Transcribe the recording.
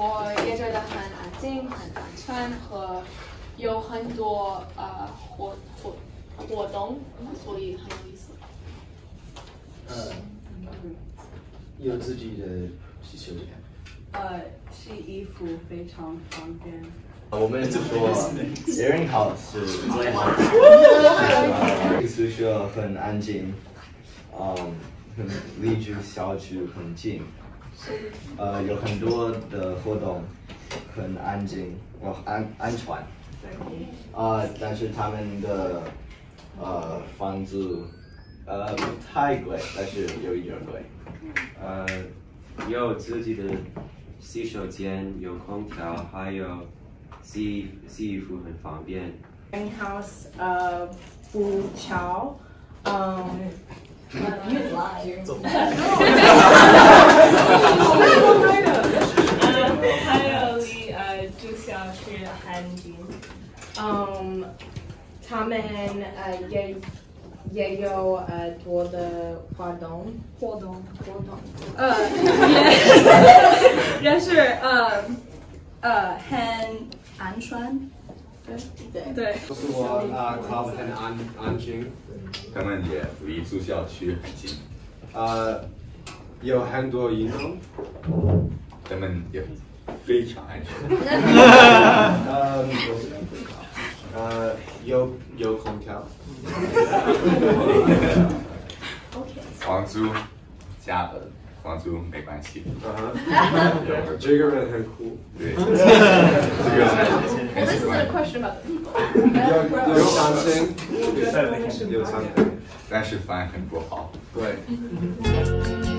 我也觉得很安静、很安全和有很多呃活活活动，所以很有意思。呃，有自己的洗手间。呃，洗衣服非常方便。我们说 Erin House 是最好的，宿舍很安静，嗯，很离住小区很近，呃，有很多的活动，很安静，呃，安安全，啊、但是他们的呃房子呃不太贵，但是有一点贵，呃，有自己的洗手间，有空调，还有洗洗衣服很方便。House 呃不巧，嗯。还有离呃住校区很近。嗯，他们呃也也有呃多的活动活动活动，呃，也也是呃呃很安全。对对。告诉我啊，他们很安安静，他们也离住校区很近，呃，有很多运动，他们也非常安全。呃，呃，有有空调，房租加呃房租没关系。有这个人很酷，对，这个很喜欢.有有餐厅，有餐厅，但是饭很不好。对。